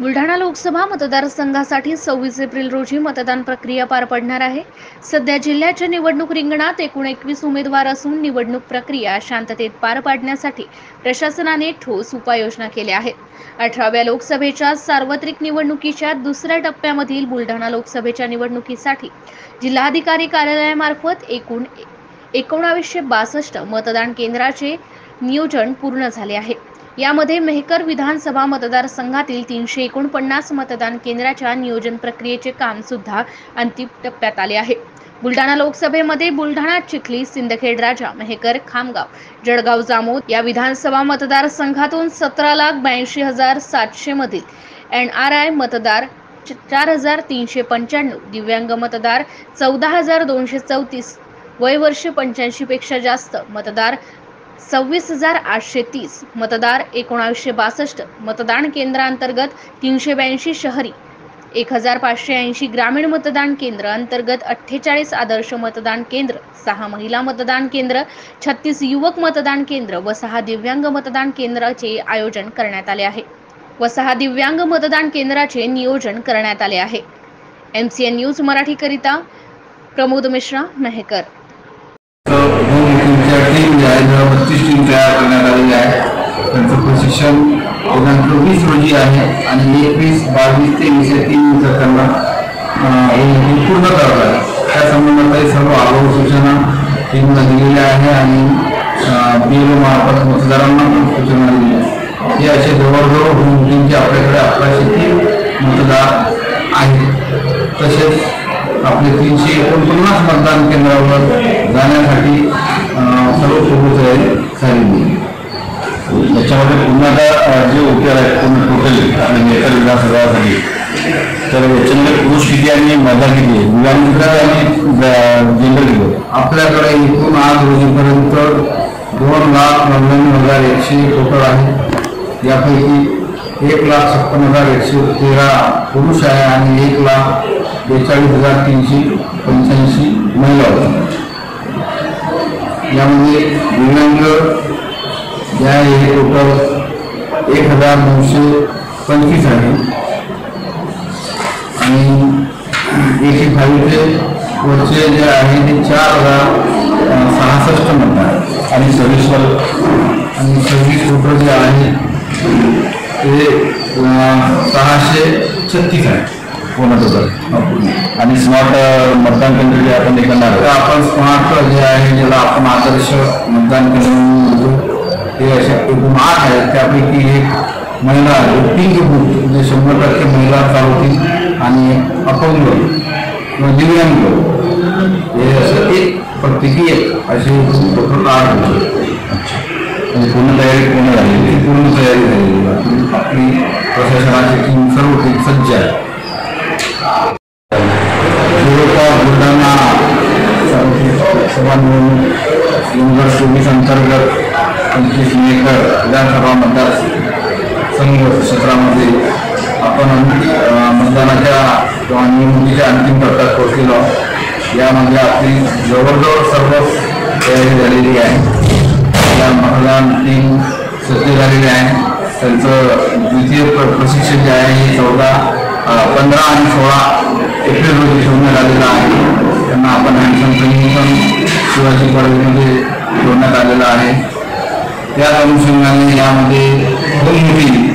बुलढाणा लोकसभा मतदारसंघासाठी सव्वीस एप्रिल रोजी मतदान प्रक्रिया पार पडणार आहे. सध्या जिल्ह्याच्या निवडणूक रिंगणात एकूण एकवीस उमेदवार असून निवडणूक प्रक्रिया शांततेत पार पाडण्यासाठी प्रशासनाने ठोस उपाययोजना केल्या आहेत. अठराव्या लोकसभेच्या सार्वत्रिक निवडणुकीच्या दुसऱ्या टप्प्यामधील बुलढाणा लोकसभेच्या निवडणुकीसाठी जिल्हाधिकारी कार्यालयामार्फत एकूण एकोणावीसशे बासष्ट मतदान केंद्राचे नियोजन पूर्ण झाले आहे. यामध्ये मेहकर विधानसभा मतदारसंघातील तीनशे एकोणपन्नास मतदान केंद्राच्या नियोजन प्रक्रियेचे काम सुद्धा अंतिम टप्प्यात आले आहे. बुलढाणा लोकसभेमध्ये बुलढाणा चिखली सिंदखेड राजा मेहकर खामगाव जळगाव जामोद या विधानसभा मतदारसंघातून सतरा लाख ब्याऐंशी हजार सातशे मधील एन आर आय मतदार चार हजार तीनशे पंच्याण्णव दिव्यांग मतदार चौदा हजार दोनशे चौतीस वय वर्ष पंच्याऐंशी पेक्षा जास्त मतदार सव्वीस हजार आठशे तीस. मतदार एकोणावीसशे बासष्ट. मतदान केंद्रांतर्गत तीनशे ब्याऐंशी शहरी एक हजार पाचशे ऐंशी ग्रामीण मतदान केंद्र अंतर्गत अठ्ठेचाळीस आदर्श मतदान केंद्र सहा महिला मतदान केंद्र छत्तीस युवक मतदान केंद्र व सहा दिव्यांग मतदान केंद्राचे आयोजन करण्यात आले आहे. व सहा दिव्यांग मतदान केंद्राचे नियोजन करण्यात आले आहे. एम सी एन न्यूज मराठीकरिता प्रमोद मिश्रा मेहकर. टीम तयार करण्यात आलेली आहे. त्यांचं प्रशिक्षण दिनांक वीस रोजी आहे आणि एकवीस बावीस तेवीस या तीन दिवसात त्यांना पूर्ण करावं आहे. त्या संबंधात सर्व आगाऊ सूचना टीमला दिलेल्या आहे आणि बी एल मार्फत मतदारांना पण सूचना दिली आहे हे असे जवळजवळ होऊन टीमचे आपल्याकडे अकराशे तीन मतदार आहेत. तसेच आपले तीनशे एकोणपन्नास मतदान केंद्रावर जाण्यासाठी सर्व पूर्व तयारी झालेली आहे. पुन्हा आता जे उपचार आहेत पूर्ण टोटल आणि मेकर विधानसभासाठी तर याच्यामध्ये पुरुष किती आणि महिला किती आहे दिव्यांग आणि जनरल किती आपल्याकडे एकूण आज रोजीपर्यंत दोन लाख नव्याण्णव हजार एकशे टोटल आहे. यापैकी एक लाख छप्पन हजार एकशे तेरा पुरुष आहे आणि एक लाख बेचाळीस हजार तीनशे पंच्याऐंशी महिला होत्या यामध्ये दिव्यांग ज्या आहे हे टोटल एक हजार नऊशे पंचवीस आहे. आणि एटी फाईव्हचे वरचे जे आहे ते चार हजार सहासष्ट मत आहे. आणि सव्वीस आणि सव्वीस टोटल जे आहे ते सहाशे छत्तीस आहे पूर्ण टोटल आणि स्मार्ट मतदान केंद्र जे आपण हे आहोत. आपण स्मार्ट जे आहे ज्याला आपण आदर्श मतदान केंद्र म्हणतो ते असे एकूण आठ आहेत त्यापैकी एक महिला पिंक बूथ जे शंभर टक्के महिला चालवतील आणि अपंग किंवा दिव्यांग हे असं एक प्रत्येकी एक असे टोटल आठ होते म्हणजे पूर्ण तयारी पूर्ण झालेली. पूर्ण तयारी झालेली आपली प्रशासनाची टीम सर्व टीम सज्ज आहे जवळपास बुलढाणा लोकसभा निवडणूक दोन हजार चोवीस अंतर्गत पंचवीस मेकर विधानसभा मतदार संघ क्षेत्रामध्ये आपण अं, मतदानाच्या किंवा निवडणुकीच्या अंतिम टप्प्यात पोहोचलेलो आहोत. यामध्ये आपली जवळजवळ सर्व तयारी झालेली आहे. या मतदान टीम सज्ज झालेली आहे. त्यांचं द्वितीय प्र- प्रशिक्षण जे आहे हे चौदा पंधरा आणि सोळा एप्रिल रोजी ठेवण्यात आलेलं आहे त्यांना आपण हँडसम ट्रेनिंग पण शिवाजी कॉलेजमध्ये ठेवण्यात आलेलं आहे. त्याच अनुषंगाने यामध्ये दोन मिटिंग